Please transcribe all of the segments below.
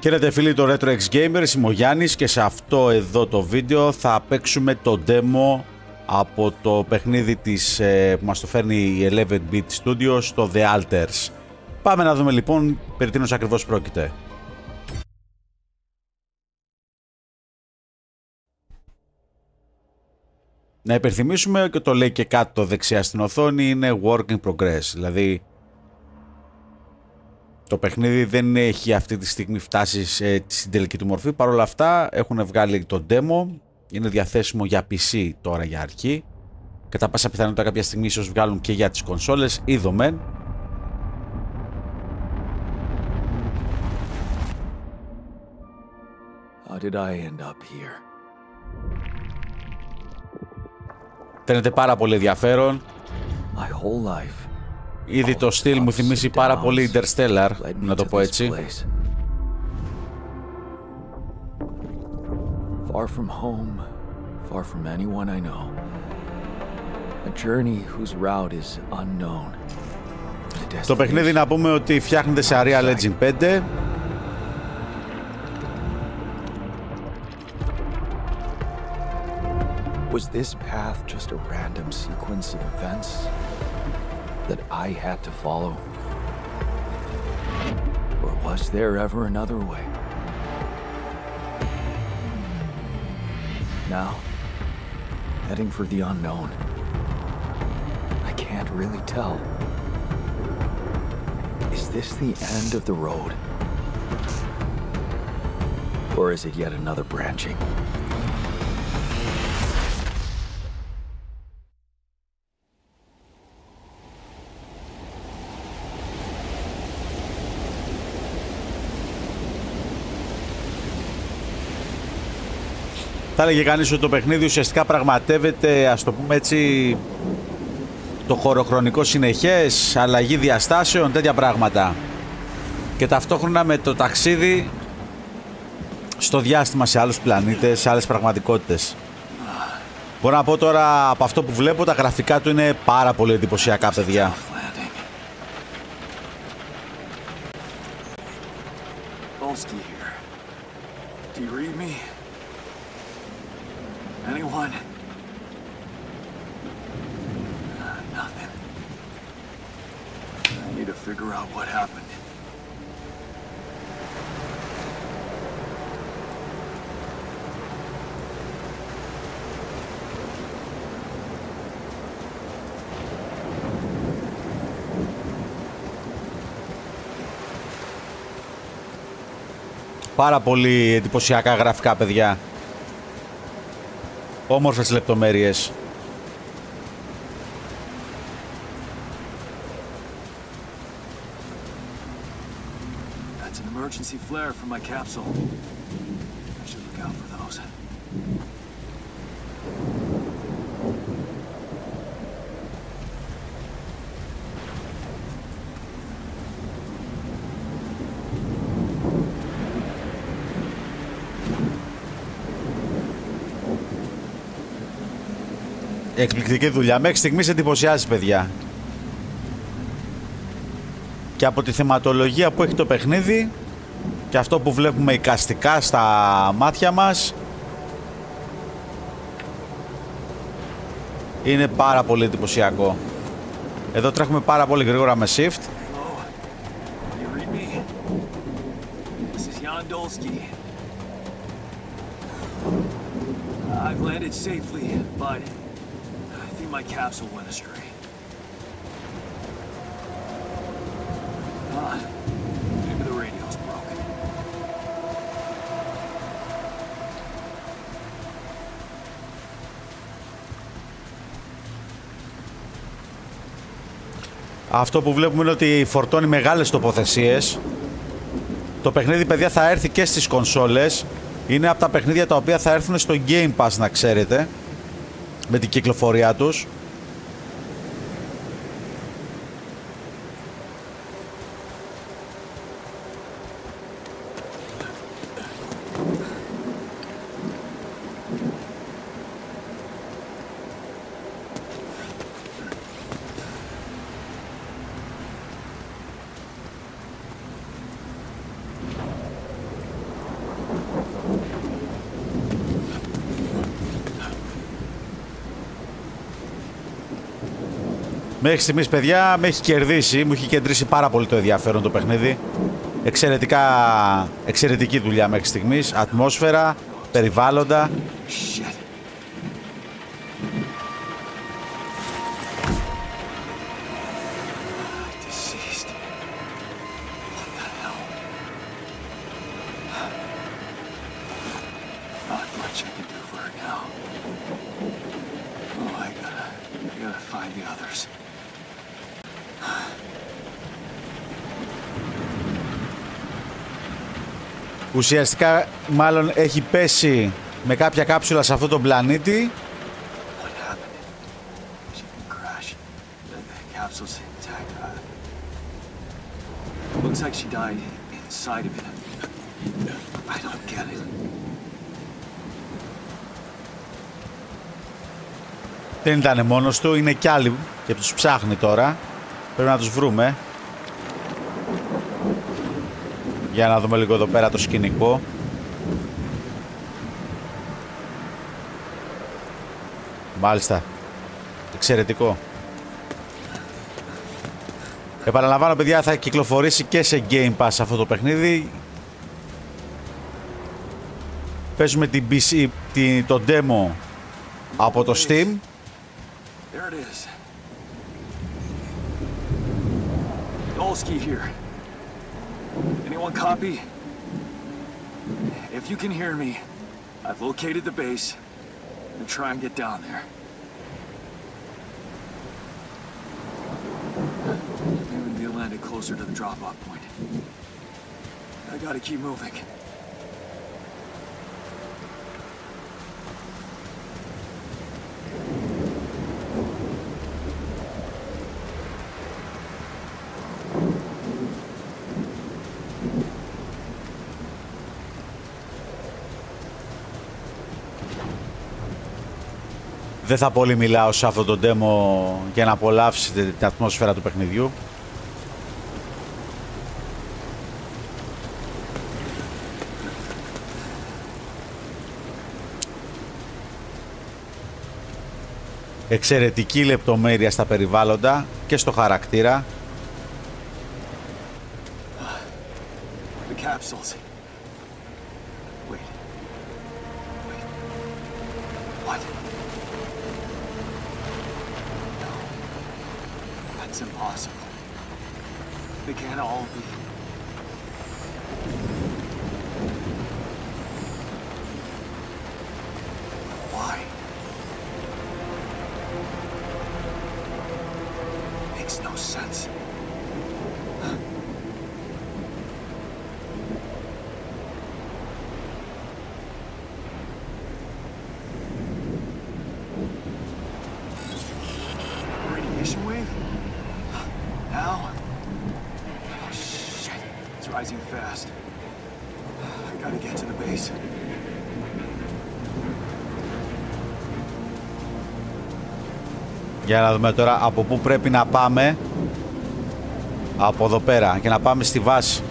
Χαίρετε φίλοι το Retro X Gamers, είμαι ο Γιάννης και σε αυτό εδώ το βίντεο θα παίξουμε το demo από το παιχνίδι της, ε, που μας το φέρνει η 11-bit Studios, το The Alters. Πάμε να δούμε λοιπόν περί τίνος ακριβώς πρόκειται. Να υπενθυμίσουμε και το λέει και κάτω δεξιά στην οθόνη είναι work in progress, δηλαδή το παιχνίδι δεν έχει αυτή τη στιγμή φτάσει στην τελική του μορφή. Παρ' όλα αυτά έχουν βγάλει το demo. Είναι διαθέσιμο για PC τώρα για αρχή. Κατά πάσα πιθανότητα κάποια στιγμή ίσως βγάλουν και για τις κονσόλες. Είδομεν. How did I end up here? Φαίνεται πάρα πολύ ενδιαφέρον. My whole life Ήδη το στυλ μου θυμίζει πάρα πολύ Interstellar, led me να το to πω this έτσι. place. Far from home, far from anyone I know. A journey whose route is unknown. A Το παιχνίδι να πούμε ότι φτιάχνεται σε Unreal Engine 5. Was this path just a random sequence of events that I had to follow? Or was there ever another way? Now, heading for the unknown. I can't really tell. Is this the end of the road? Or is it yet another branching? Θα έλεγε κανείς ότι το παιχνίδι ουσιαστικά πραγματεύεται, ας το πούμε έτσι, το χωροχρονικό συνεχές, αλλαγή διαστάσεων, τέτοια πράγματα. Και ταυτόχρονα με το ταξίδι στο διάστημα σε άλλους πλανήτες, σε άλλες πραγματικότητες. Μπορώ να πω τώρα από αυτό που βλέπω, τα γραφικά του είναι πάρα πολύ εντυπωσιακά, παιδιά. landing. Volsky here. Do you read me? Anyone? Uh, Nothing. I need to figure out what happened. Πάρα πολύ εντυπωσιακά γραφικά, παιδιά. Όμορφες λεπτομέρειες. That's an emergency flare from my capsule. I should look out for those. Εκπληκτική δουλειά. Μέχρι στιγμής εντυπωσιάζει, παιδιά. Και από τη θεματολογία που έχει το παιχνίδι και αυτό που βλέπουμε εικαστικά στα μάτια μας είναι πάρα πολύ εντυπωσιακό. Εδώ τρέχουμε πάρα πολύ γρήγορα με shift. Hello? Can you read me? This is Jan Dolsky. I've landed safely, but I think my capsule went astray. Ah, maybe the radio's broken. Αυτό που βλέπουμε είναι ότι φορτώνει μεγάλες τοποθεσίες. Το παιχνίδι, παιδιά, θα έρθει και στις κονσόλες. Είναι από τα παιχνίδια τα οποία θα έρθουν στο Game Pass, να ξέρετε. Με την κυκλοφορία τους. Μέχρι στιγμής, παιδιά, με έχει κερδίσει, μου έχει κεντρήσει πάρα πολύ το ενδιαφέρον το παιχνίδι. Εξαιρετικά, εξαιρετική δουλειά μέχρι στιγμής. Ατμόσφαιρα, περιβάλλοντα. Ουσιαστικά, μάλλον έχει πέσει με κάποια κάψουλα σε αυτόν τον πλανήτη. What happened? She didn't crash. The, the capsule's intact. Uh, looks like she died inside of it. I don't get it. Δεν ήταν μόνος του, είναι κι άλλοι και τους ψάχνει τώρα. Πρέπει να τους βρούμε. Για να δούμε λίγο εδώ πέρα το σκηνικό. Μάλιστα. Εξαιρετικό. Επαναλαμβάνω παιδιά θα κυκλοφορήσει και σε Game Pass αυτό το παιχνίδι. Παίζουμε την PC, την, το demo από το Steam. There it is. Dolsky here. Anyone copy? If you can hear me, I've located the base and try and get down there. Maybe they'll land it closer to the drop-off point. I gotta keep moving. Δεν θα πολύ μιλάω σε αυτό το demo για να απολαύσετε την ατμόσφαιρα του παιχνιδιού. Εξαιρετική λεπτομέρεια στα περιβάλλοντα και στο χαρακτήρα. The capsules. They can't all be. Για να δούμε τώρα από πού πρέπει να πάμε. Από εδώ πέρα και να πάμε στη βάση.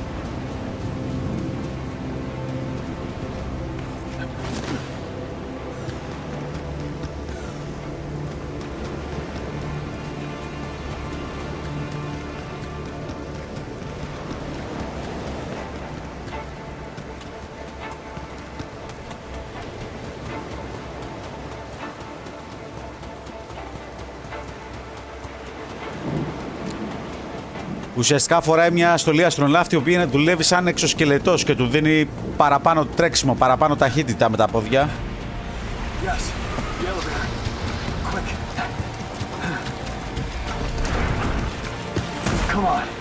Ουσιαστικά φοράει μια στολή αστροναύτη, η οποία δουλεύει σαν εξωσκελετός και του δίνει παραπάνω τρέξιμο, παραπάνω ταχύτητα με τα πόδια. Yes, the elevator. Quick. Come on.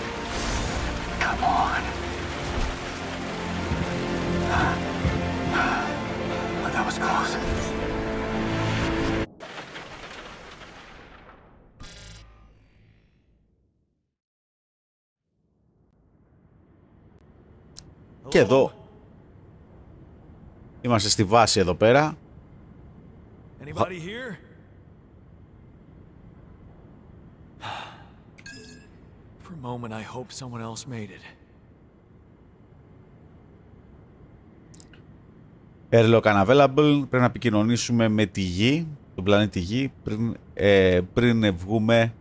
Και εδώ. Είμαστε στη βάση εδώ πέρα. Anybody here? For a moment, I hope someone else made it. Airlock unavailable. Πρέπει να επικοινωνήσουμε με τη γη, τον πλανήτη γη, πριν, ε, πριν βγούμε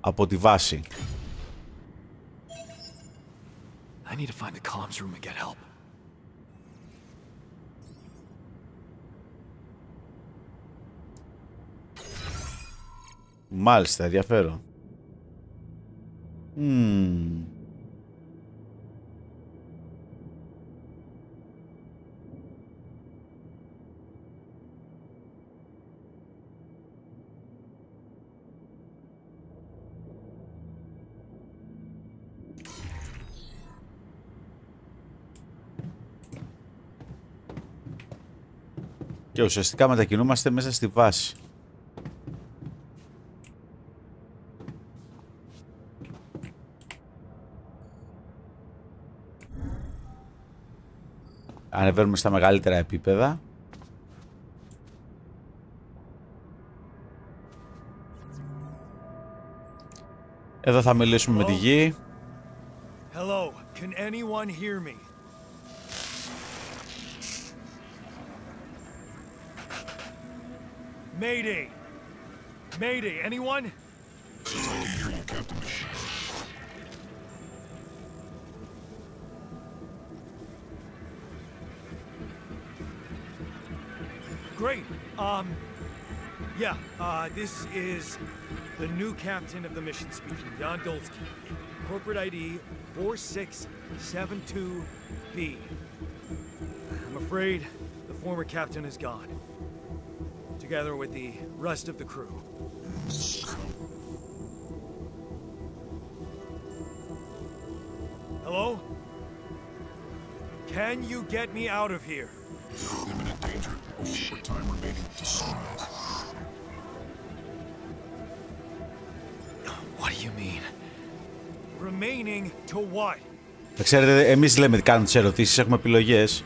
από τη βάση. I need to find the comms room and get help. Μάλιστα, ενδιαφέρον. Hmm. Και ουσιαστικά μετακινούμαστε μέσα στη βάση. Ανεβαίνουμε στα μεγαλύτερα επίπεδα. Εδώ θα μιλήσουμε με τη γη. Hello, can anyone hear me? Mayday! Mayday, anyone? Great. Um, yeah, uh, this is the new captain of the mission speaking, Jan Dolsky. Corporate ID 4672B. I'm afraid the former captain is gone, together with the rest of the crew. Hello? Can you get me out of here? Imminent danger. Short time remaining to sunrise. What do you mean? Remaining to what? Θα ξέρετε, εμείς λέμε κάνουν τις ερωτήσεις, έχουμε επιλογές.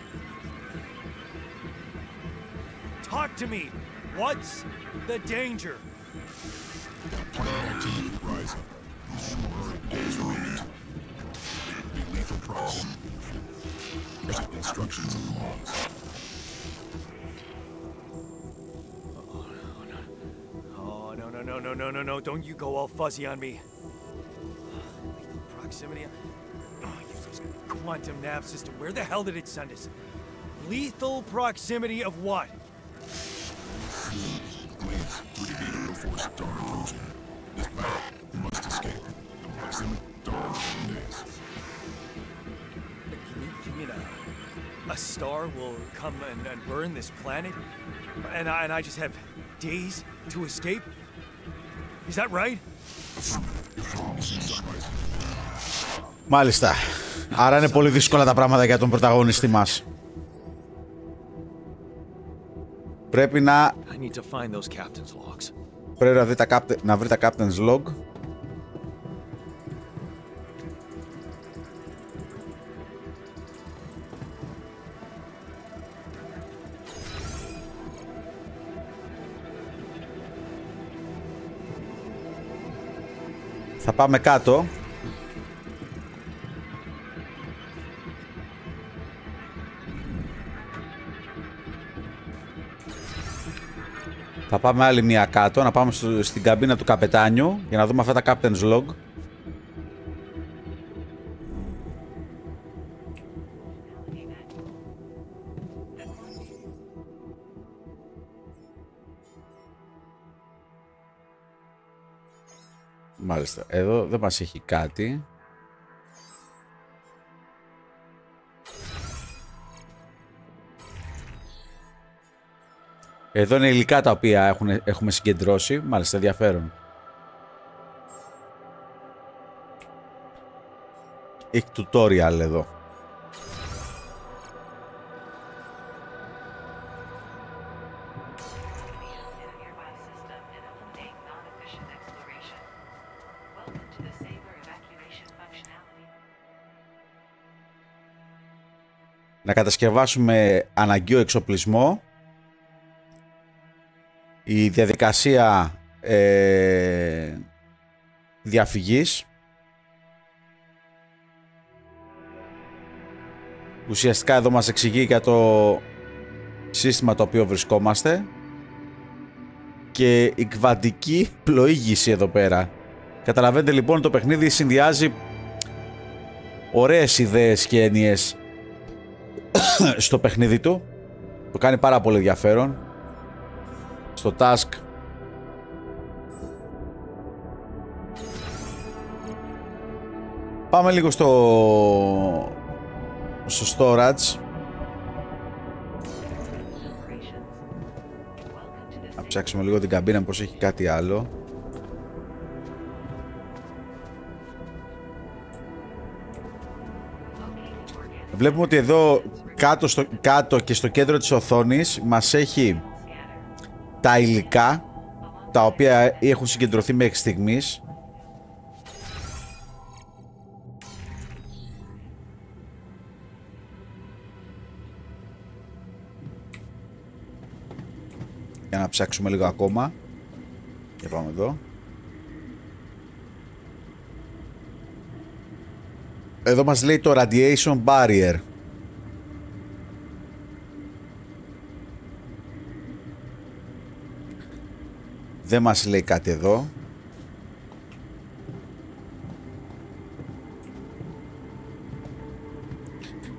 Talk to me. What's the danger? Planet activity rising. Days remaining. Be lethal. Present instructions and laws. Oh, no, no, no, no, no, no, no. Don't you go all fuzzy on me. Lethal proximity. Oh, useless quantum nav system. Where the hell did it send us? Lethal proximity of what? meter before star approaching. This battle, you must escape. Proximity star in days. You mean, you mean a, a star will come and, and burn this planet? And I, and I just have days to escape? Is that right? Μάλιστα. Άρα είναι πολύ δύσκολα τα πράγματα για τον πρωταγωνιστή μας. Πρέπει να, I need to find those captain's logs. Πρέπει να, βρει τα captain, να βρει τα captain's log. Θα πάμε κάτω. Θα πάμε άλλη μία κάτω, να πάμε στο- στην καμπίνα του καπετάνιου για να δούμε αυτά τα Captain's Log. Μάλιστα, εδώ δεν μας έχει κάτι. Εδώ είναι υλικά τα οποία έχουν, έχουμε συγκεντρώσει. Μάλιστα, ενδιαφέρον. Έχει tutorial εδώ. nearby system and eliminate non-efficient exploration. Welcome to the Saber evacuation functionality. Να κατασκευάσουμε αναγκαίο εξοπλισμό. Η διαδικασία ε, διαφυγής. Ουσιαστικά εδώ μας εξηγεί για το σύστημα το οποίο βρισκόμαστε και η κβαντική πλοήγηση εδώ πέρα. Καταλαβαίνετε λοιπόν το παιχνίδι συνδυάζει ωραίες ιδέες και έννοιες στο παιχνίδι του. Το κάνει πάρα πολύ ενδιαφέρον. Στο task Πάμε λίγο στο στο storage. Operations. Welcome to the Να ψάξουμε λίγο την καμπίνα πως έχει κάτι άλλο. located organic Βλέπουμε ότι εδώ κάτω, στο, κάτω και στο κέντρο της οθόνης μας έχει scanner. Τα υλικά τα οποία έχουν συγκεντρωθεί μέχρι στιγμής. Για να ψάξουμε λίγο ακόμα. Για πάμε εδώ. Εδώ μας λέει το radiation barrier. Δεν μας λέει κάτι εδώ.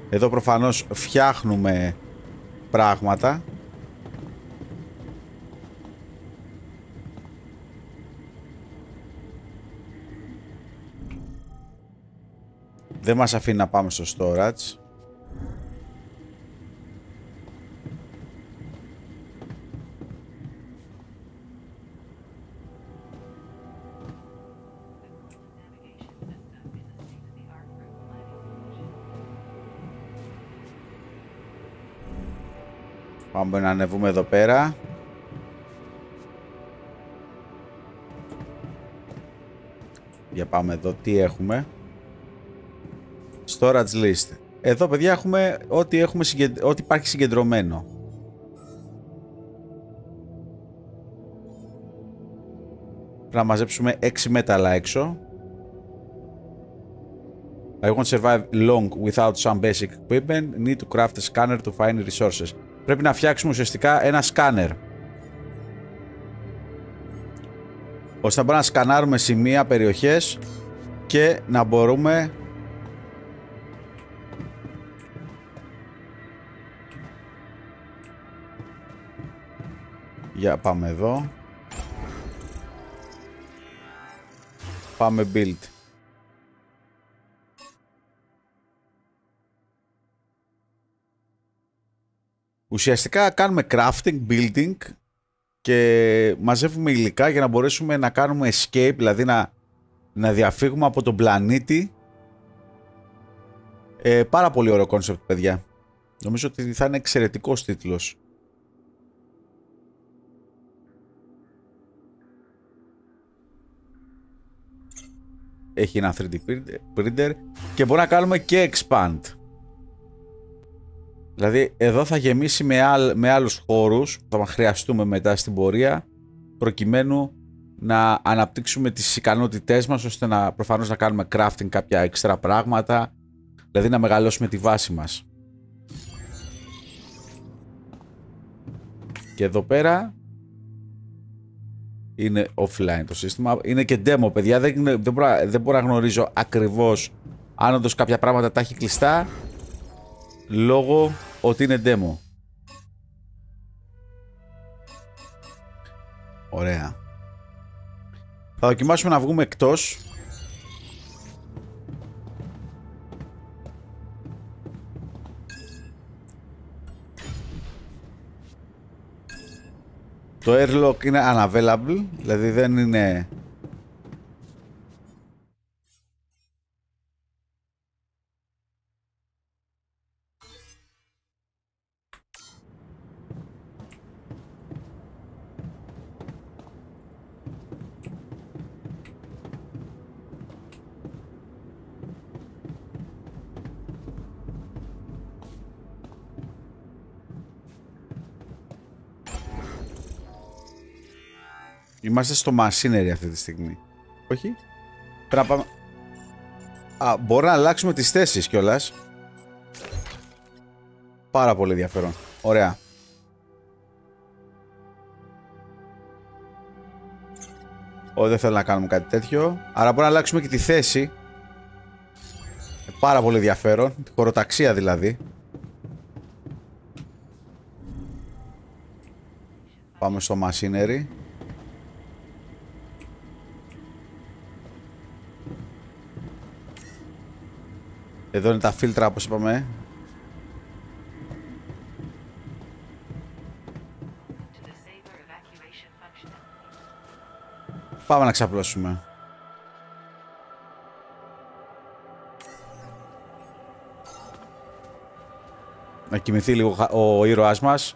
Εδώ προφανώς φτιάχνουμε πράγματα. Δεν μας αφήνει να πάμε στο storage. Πάμε να ανεβούμε εδώ πέρα. Για πάμε εδώ. Τι έχουμε. Storage list. Εδώ παιδιά έχουμε ό,τι, έχουμε συγκεντ... ό,τι υπάρχει συγκεντρωμένο. Πρέπει να μαζέψουμε 6 μέταλλα έξω. I won't survive long without some basic equipment. Need to craft a scanner to find resources. Πρέπει να φτιάξουμε ουσιαστικά ένα σκάνερ. ώστε να μπορούμε να σκανάρουμε σημεία, περιοχές και να μπορούμε Για πάμε εδώ. Πάμε build. Ουσιαστικά κάνουμε crafting, building και μαζεύουμε υλικά για να μπορέσουμε να κάνουμε escape, δηλαδή να, να διαφύγουμε από τον πλανήτη. Ε, πάρα πολύ ωραίο concept, παιδιά. Νομίζω ότι θα είναι εξαιρετικός τίτλος. Έχει ένα 3D printer και μπορούμε να κάνουμε και expand. Δηλαδή εδώ θα γεμίσει με, άλλ, με άλλους χώρους που θα χρειαστούμε μετά στην πορεία προκειμένου να αναπτύξουμε τις ικανότητές μας ώστε να προφανώς να κάνουμε crafting κάποια έξτρα πράγματα δηλαδή να μεγαλώσουμε τη βάση μας. Και εδώ πέρα είναι offline το σύστημα. Είναι και demo, παιδιά. Δεν, είναι- δεν, μπορώ, δεν μπορώ να γνωρίζω ακριβώς αν όντως κάποια πράγματα τα έχει κλειστά λόγω ότι είναι demo. Ωραία. Θα δοκιμάσουμε να βγούμε εκτός. Το airlock είναι unavailable, δηλαδή δεν είναι... Είμαστε στο machinery αυτή τη στιγμή. Όχι. Πρέπει να πάμε... Α, μπορούμε να αλλάξουμε τις θέσεις κιόλας. Πάρα πολύ ενδιαφέρον. Ωραία. Ω, δεν θέλω να κάνουμε κάτι τέτοιο. Άρα μπορούμε να αλλάξουμε και τη θέση. Ε, Πάρα πολύ ενδιαφέρον. Τη χωροταξία δηλαδή. Πάμε στο machinery. Εδώ είναι τα φίλτρα όπως είπαμε. To the saber evacuation function. Πάμε να ξαπλώσουμε. Να κοιμηθεί λίγο χα- ο ήρωάς μας.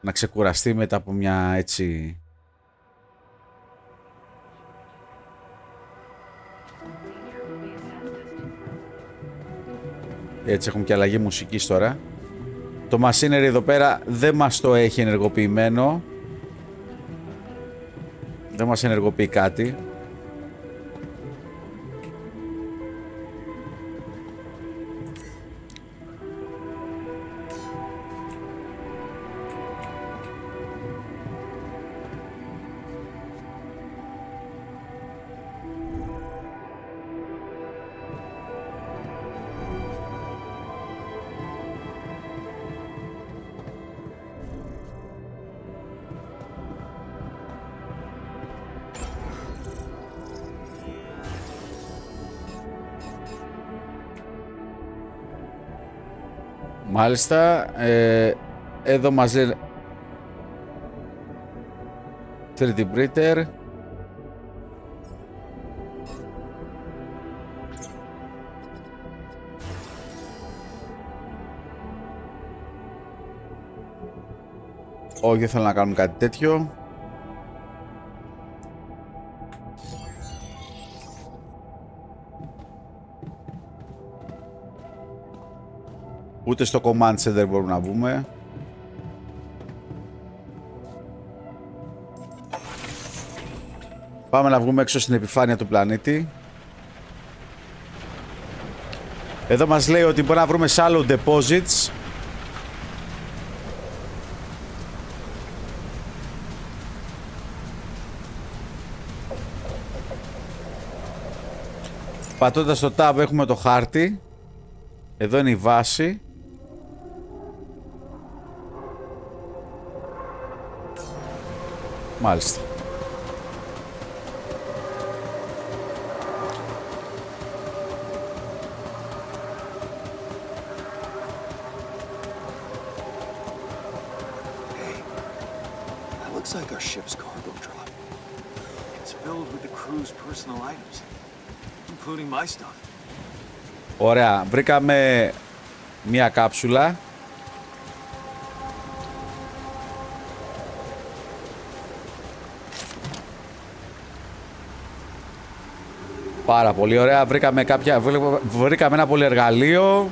Να ξεκουραστεί μετά από μια έτσι... Έτσι έχουμε και αλλαγή μουσικής τώρα. Το machinery εδώ πέρα δεν μας το έχει ενεργοποιημένο. Δεν μας ενεργοποιεί κάτι. Μάλιστα. Ε, εδώ μας λένε... 3D printer. Όχι, δεν θέλω να κάνουμε κάτι τέτοιο. Ούτε στο command center μπορούμε να μπούμε. Πάμε να βγούμε έξω στην επιφάνεια του πλανήτη. Εδώ μας λέει ότι μπορεί να βρούμε shallow deposits. Πατώντας το tab έχουμε το χάρτη. Εδώ είναι η βάση. Μάλιστα. Hey, that looks like our ship's cargo drop. It's filled with the crew's personal items, including my stuff. Ωραία. Βρήκαμε μία κάψουλα. Πάρα πολύ ωραία. Βρήκαμε, κάποια, βρήκα- βρήκαμε ένα πολυεργαλείο.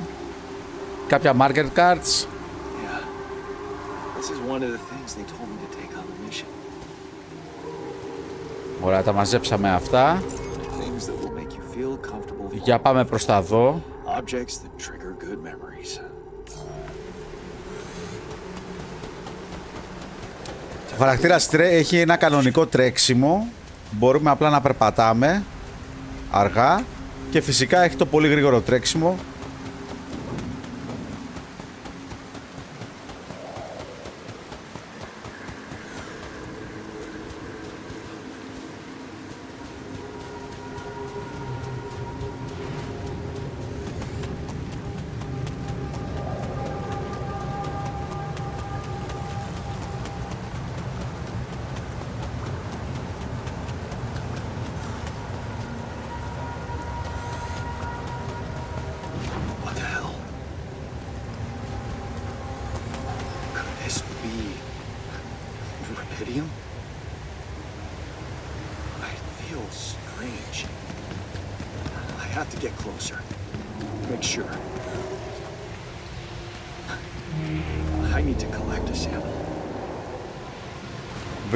Κάποια market cards. Yeah. This is one of the things they told me to take on the mission. Ωραία, τα μαζέψαμε αυτά. Things that will make you feel comfortable. Για πάμε προς τα δω. Objects that trigger good memories. Ο χαρακτήρας τρέ- έχει ένα κανονικό τρέξιμο. Μπορούμε απλά να περπατάμε αργά και φυσικά έχει το πολύ γρήγορο τρέξιμο.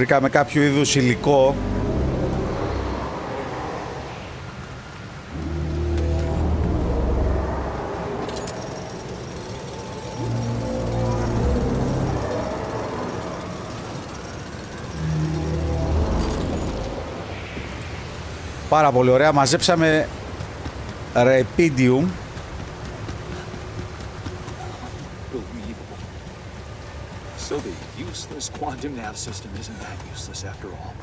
Βρήκαμε κάποιο είδους υλικό. Πάρα πολύ ωραία. Μαζέψαμε Repidium. Believable. So the useless quantum nav system isn't that useless after all.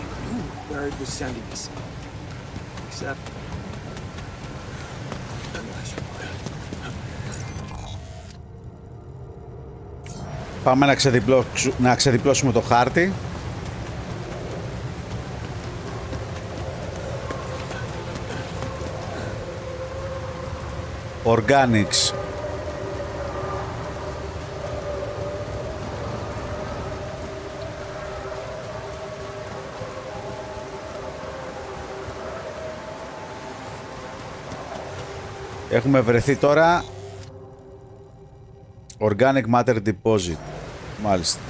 It knew where it was sending us. Except... Unless you Πάμε να, ξεδιπλώσου- να ξεδιπλώσουμε το χάρτη. Organics. Έχουμε βρεθεί τώρα Organic Matter Deposit. Μάλιστα.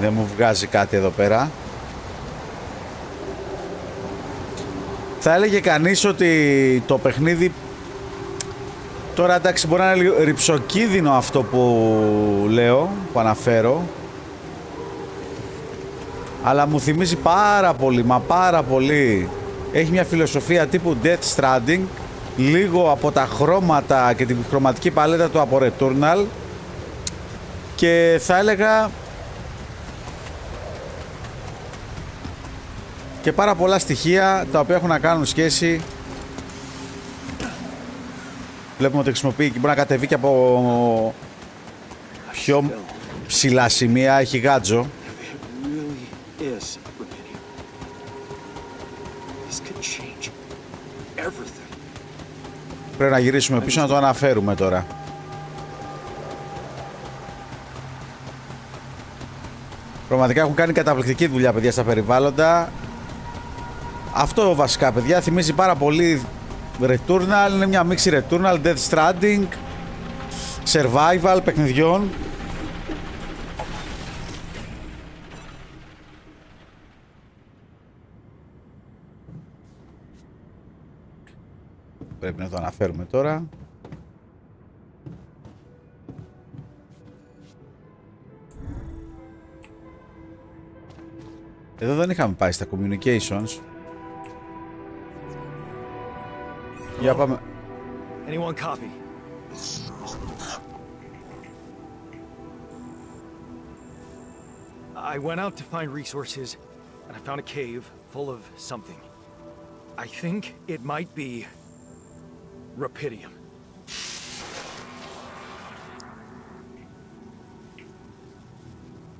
Δεν μου βγάζει κάτι εδώ πέρα. Θα έλεγε κανείς ότι το παιχνίδι Τώρα εντάξει μπορεί να είναι λίγο ρυψοκίνδυνο αυτό που λέω, που αναφέρω αλλά μου θυμίζει πάρα πολύ, μα πάρα πολύ. Έχει μια φιλοσοφία τύπου Death Stranding, λίγο από τα χρώματα και την χρωματική παλέτα του από Returnal. Και θα έλεγα και πάρα πολλά στοιχεία τα οποία έχουν να κάνουν σχέση. Βλέπουμε ότι χρησιμοποιεί και μπορεί να κατεβεί και από πιο ψηλά σημεία, έχει γάτζο Πρέπει να γυρίσουμε πίσω να το αναφέρουμε τώρα. Πραγματικά έχουν κάνει καταπληκτική δουλειά παιδιά στα περιβάλλοντα. Αυτό βασικά παιδιά θυμίζει πάρα πολύ Returnal, είναι μια μίξη Returnal, Death Stranding, Survival παιχνιδιών. Πρέπει να το αναφέρουμε τώρα. Εδώ δεν είχαμε πάει στα communications. Για πάμε. Anyone copy? I went out to find resources, and I found a cave full of something. I think it might be Rapidium.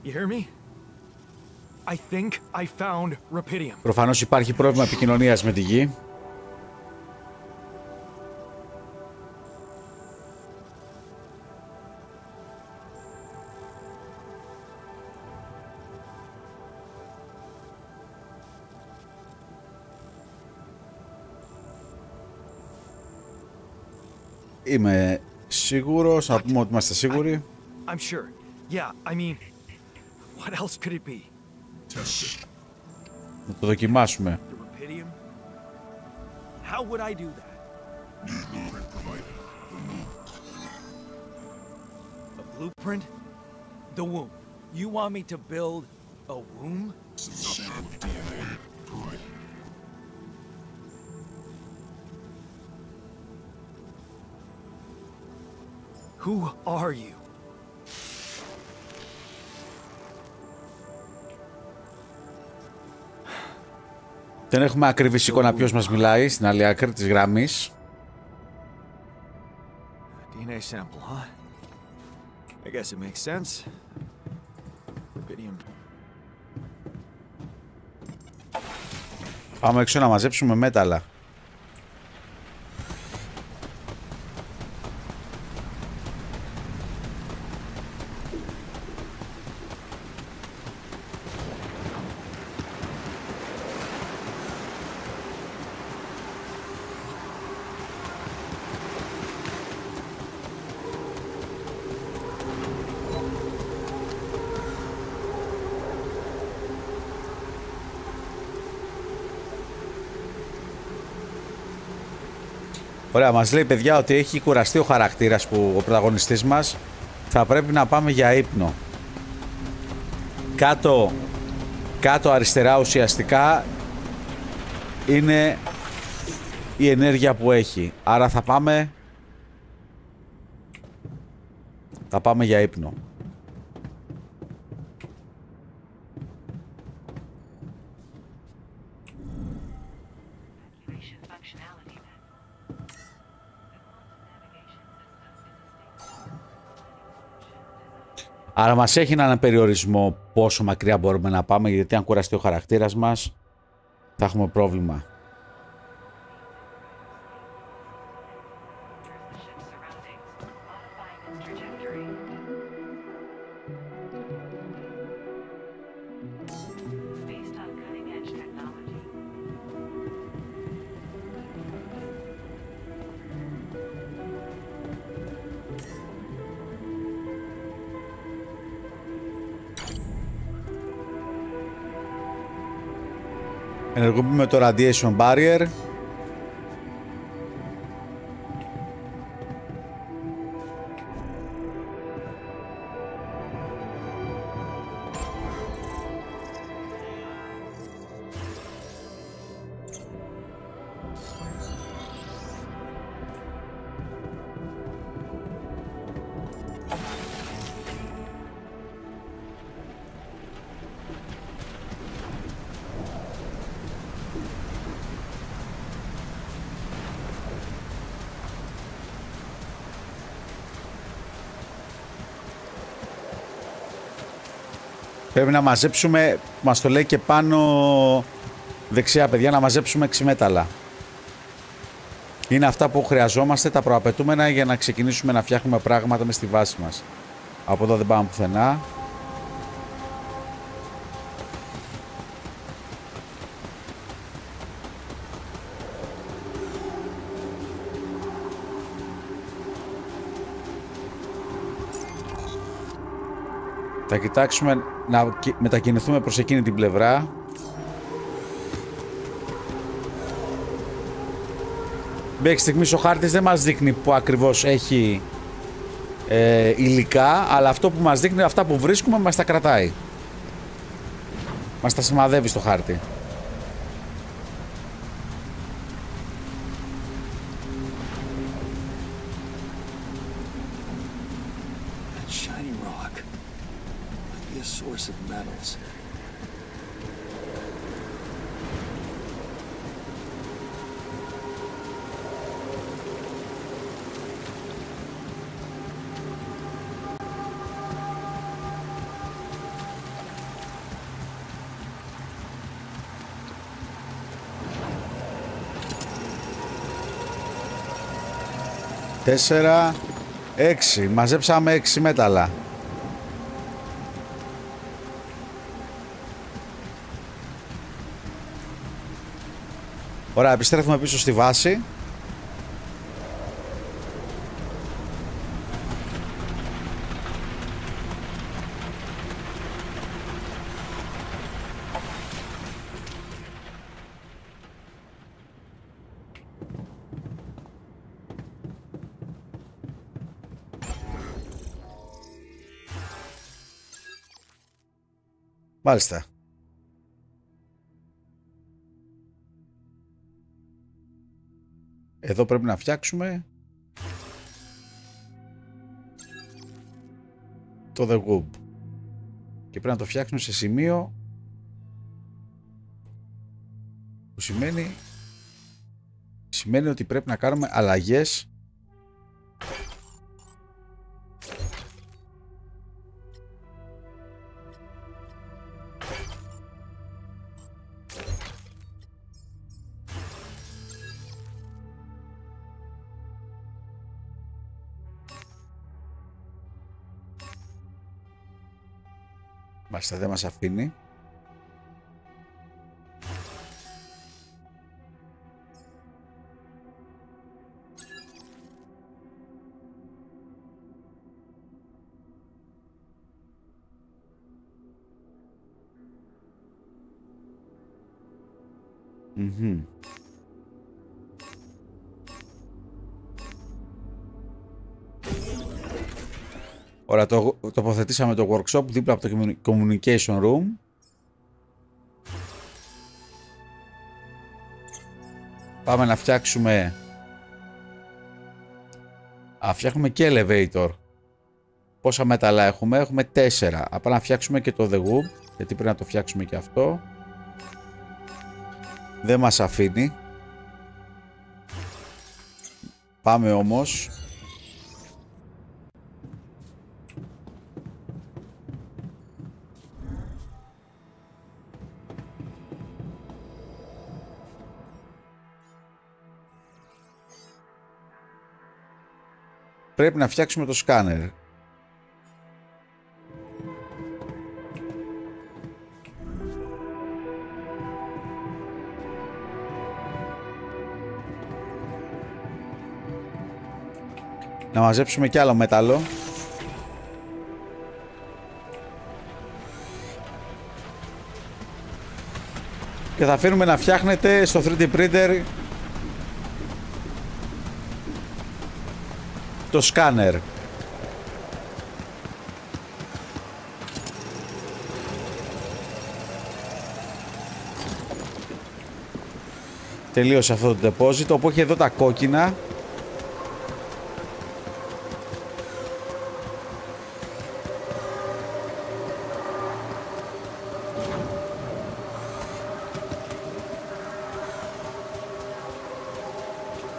You hear me? I think I found Rapidium. Προφανώς υπάρχει πρόβλημα επικοινωνίας με τη γη. Είμαι σίγουρος, να πούμε ότι είμαστε σίγουροι. I'm sure. Yeah, I mean, what else could it be? Test it. Να το δοκιμάσουμε. The Rapidium? How would I do that? Need blueprint provided. A blueprint? The womb. You want me to build a womb? Some sample of DNA Who are you? Δεν έχουμε ακριβή εικόνα ποιος μας μιλάει στην άλλη άκρη της γραμμής. DNA sample, huh? I guess it makes sense. Rubidium. Πάμε έξω να μαζέψουμε μέταλλα. Ωραία, μας λέει παιδιά ότι έχει κουραστεί ο χαρακτήρας που ο πρωταγωνιστής μας θα πρέπει να πάμε για ύπνο. Κάτω, κάτω αριστερά ουσιαστικά είναι η ενέργεια που έχει. Άρα θα πάμε... Θα πάμε για ύπνο. Άρα μας έχει έναν περιορισμό πόσο μακριά μπορούμε να πάμε γιατί αν κουραστεί ο χαρακτήρας μας θα έχουμε πρόβλημα. Ενεργοποιούμε το radiation barrier. Πρέπει να μαζέψουμε, μας το λέει και πάνω δεξιά παιδιά, να μαζέψουμε ξημέταλα. Είναι αυτά που χρειαζόμαστε, τα προαπαιτούμενα για να ξεκινήσουμε να φτιάχνουμε πράγματα μες στη βάση μας. Από εδώ δεν πάμε πουθενά. Θα κοιτάξουμε να κοι- μετακινηθούμε προς εκείνη την πλευρά. Μέχρι στιγμής ο χάρτης δεν μας δείχνει που ακριβώς έχει ε, υλικά, αλλά αυτό που μας δείχνει, αυτά που βρίσκουμε, μας τα κρατάει. Μας τα σημαδεύει στο χάρτη. 4, 6. Μαζέψαμε 6 μέταλλα. Ωραία, επιστρέφουμε πίσω στη βάση. Μάλιστα. Εδώ πρέπει να φτιάξουμε το The Whoop. Και πρέπει να το φτιάξουμε σε σημείο που σημαίνει σημαίνει ότι πρέπει να κάνουμε αλλαγές bastante más afín. Hola, Togo. Τοποθετήσαμε το workshop δίπλα από το communi- communication room. Πάμε να φτιάξουμε... Α, φτιάχνουμε και elevator. Πόσα μέταλλα έχουμε, έχουμε 4. Απλά να φτιάξουμε και το The Wood, γιατί πρέπει να το φτιάξουμε και αυτό. Δεν μας αφήνει. Πάμε όμως. Πρέπει να φτιάξουμε το σκάνερ. Να μαζέψουμε κι άλλο μέταλλο. Και θα αφήνουμε να φτιάχνετε στο 3D printer το σκάνερ. Τελείωσε αυτό το deposit που έχει εδώ τα κόκκινα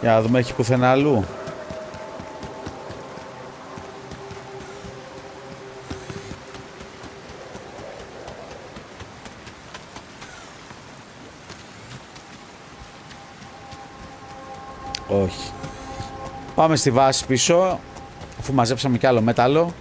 Για να δούμε έχει πουθενά αλλού. Πάμε στη βάση πίσω, αφού μαζέψαμε κι άλλο μέταλλο.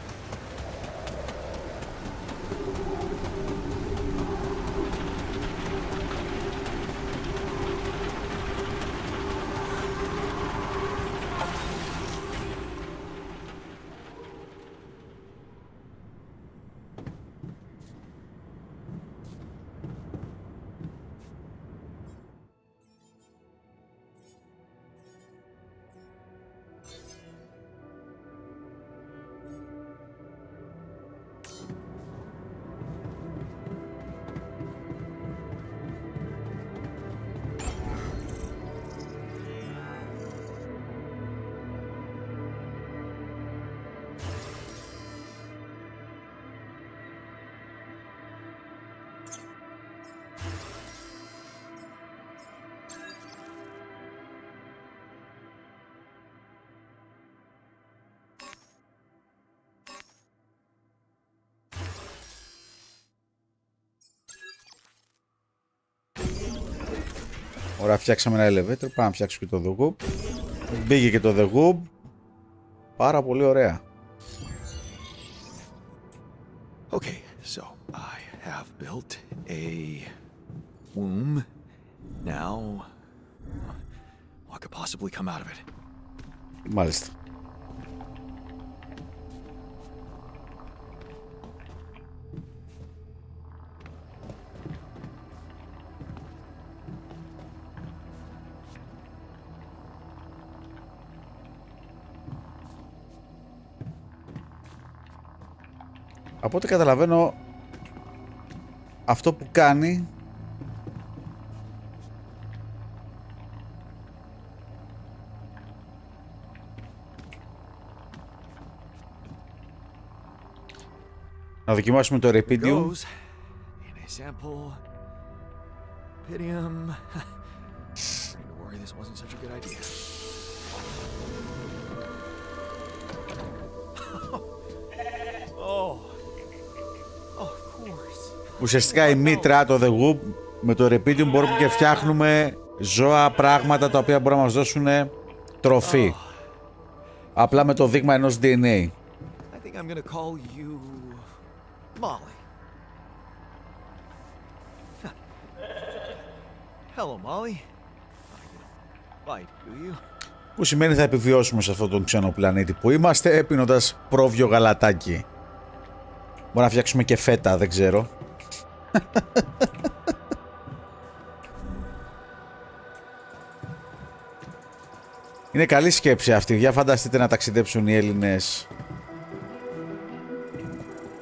Ωραία, φτιάξαμε ένα elevator. Πάμε να φτιάξουμε και το The Goop. Μπήκε και το The Goop. Πάρα πολύ ωραία. Okay, so I have built a womb. Now, what could possibly come out of it? Μάλιστα. Από ό,τι καταλαβαίνω αυτό που κάνει να δοκιμάσουμε το Here Repidium goes in a sample. Pydium. Starting to worry this wasn't such a good idea. Ουσιαστικά η μήτρα, το The Goop, με το Repidium μπορούμε και φτιάχνουμε ζώα, πράγματα τα οποία μπορούν να μας δώσουν τροφή. Απλά με το δείγμα ενός DNA. I think I'm gonna call you Molly. Hello, Molly. Oh, you don't bite, do you? Που σημαίνει θα επιβιώσουμε σε αυτόν τον ξένο πλανήτη που είμαστε πίνοντας πρόβιο γαλατάκι. Μπορεί να φτιάξουμε και φέτα, δεν ξέρω. Είναι καλή σκέψη αυτή. Για φανταστείτε να ταξιδέψουν οι Έλληνες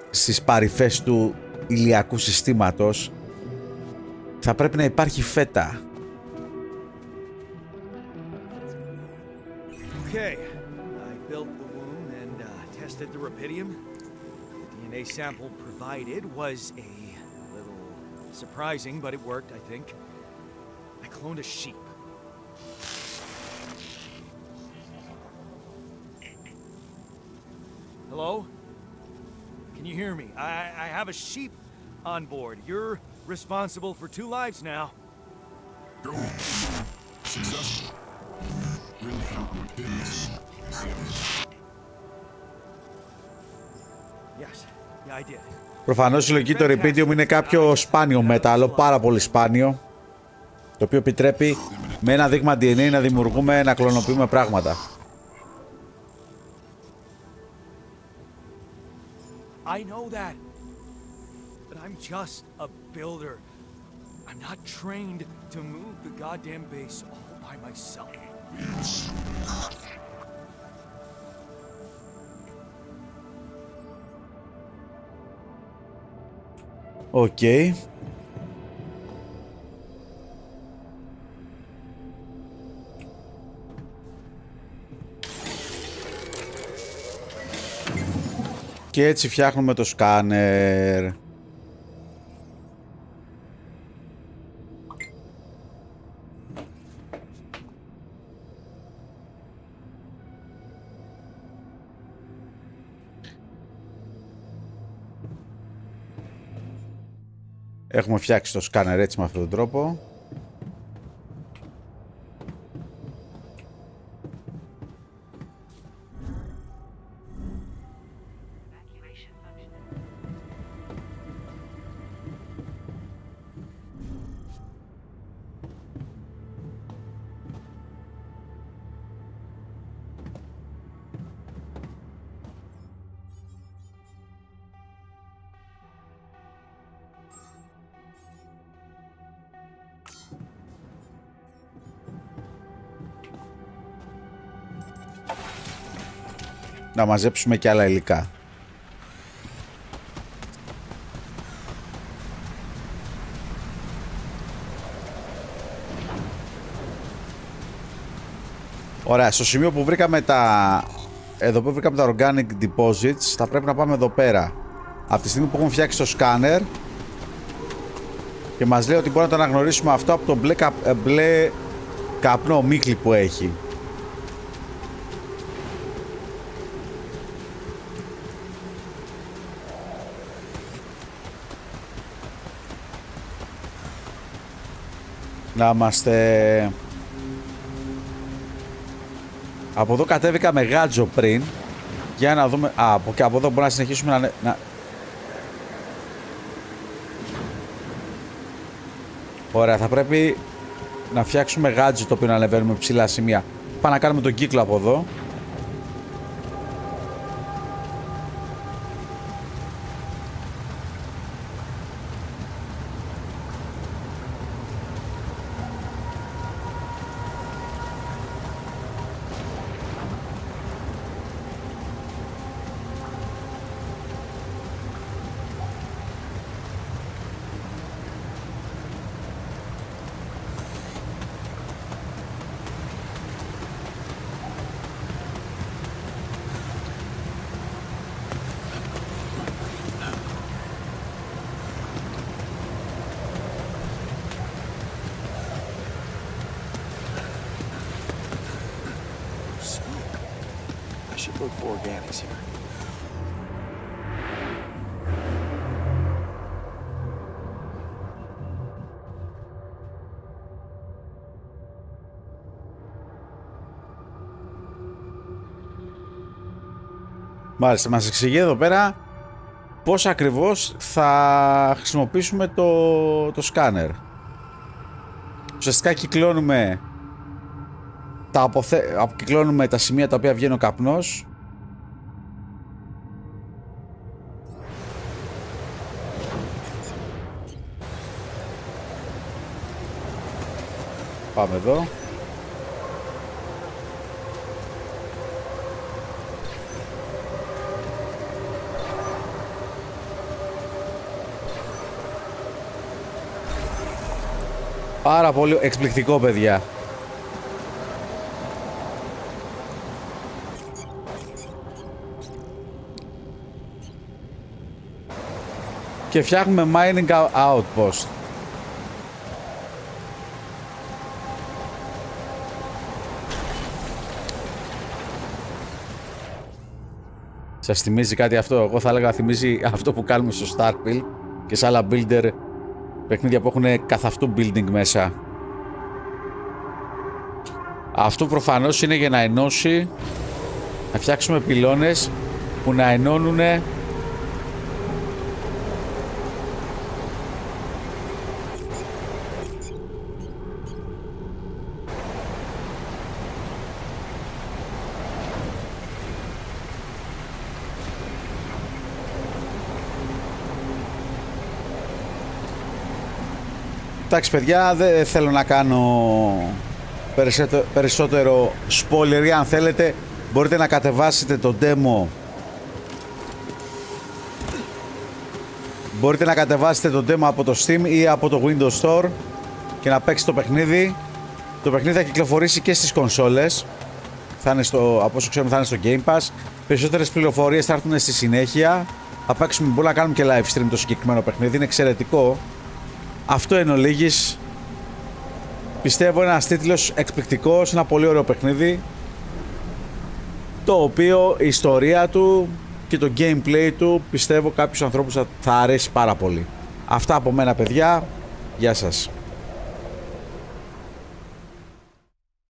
στις παρυφές του ηλιακού συστήματος θα πρέπει να υπάρχει φέτα. Okay, I built the womb and uh, tested the rapidium. The DNA sample provided was a little surprising, but it worked, I think. I cloned a sheep. Hello? Can you hear me? I, I have a sheep on board. You're responsible for two lives now. Go. Really. Yes, yeah, I did. Προφανώς η λογική το Repidium είναι κάποιο σπάνιο μέταλλο, πάρα πολύ σπάνιο, το οποίο επιτρέπει με ένα δείγμα DNA να δημιουργούμε, να κλωνοποιούμε πράγματα. I know that. But I'm just a builder. I'm not trained to move the goddamn base all by myself. Οκ. Και έτσι φτιάχνουμε το σκάνερ. Φτιάξει το σκάνερ έτσι με αυτόν τον τρόπο. Να μαζέψουμε και άλλα υλικά. Ωραία, στο σημείο που βρήκαμε τα... Εδώ που βρήκαμε τα organic deposits θα πρέπει να πάμε εδώ πέρα. Από τη στιγμή που έχουμε φτιάξει το σκάνερ και μας λέει ότι μπορούμε να το αναγνωρίσουμε αυτό από το μπλε, καπ- ε, μπλε καπνό μίκλι που έχει. Να είμαστε... Από εδώ κατέβηκα με γάτζο πριν. Για να δούμε... Α, από, και από εδώ μπορούμε να συνεχίσουμε να... ανε- να... Ωραία, θα πρέπει να φτιάξουμε γάτζο το οποίο να ανεβαίνουμε ψηλά σημεία. Πάμε να κάνουμε τον κύκλο από εδώ. Look for organics here. Μάλιστα, μας εξηγεί εδώ πέρα πώς ακριβώς θα χρησιμοποιήσουμε το, το σκάνερ. Ουσιαστικά κυκλώνουμε τα, αποθε... αποκυκλώνουμε τα σημεία τα οποία βγαίνει ο καπνός Πάμε εδώ. Πάρα πολύ εξπληκτικό παιδιά. Και φτιάχνουμε mining outpost. Σας θυμίζει κάτι αυτό; Εγώ θα έλεγα θυμίζει αυτό που κάνουμε στο Starfield και σε άλλα builder παιχνίδια που έχουν καθ' αυτού building μέσα. Αυτό προφανώς είναι για να ενώσει να φτιάξουμε πυλώνες που να ενώνουν Εντάξει παιδιά, δεν θέλω να κάνω περισσότερο, περισσότερο spoiler αν θέλετε μπορείτε να κατεβάσετε το demo Μπορείτε να κατεβάσετε το demo από το Steam ή από το Windows Store και να παίξετε το παιχνίδι. Το παιχνίδι θα κυκλοφορήσει και στις κονσόλες. Θα είναι στο, από όσο ξέρουμε θα είναι στο Game Pass. Περισσότερες πληροφορίες θα έρθουν στη συνέχεια. Θα παίξουμε, μπορούμε να κάνουμε και live stream το συγκεκριμένο παιχνίδι. Είναι εξαιρετικό. Αυτό εν ολίγης πιστεύω είναι ένας τίτλος εκπληκτικός, ένα πολύ ωραίο παιχνίδι το οποίο η ιστορία του και το gameplay του πιστεύω κάποιους ανθρώπους θα, θα αρέσει πάρα πολύ. Αυτά από μένα παιδιά, γεια σας.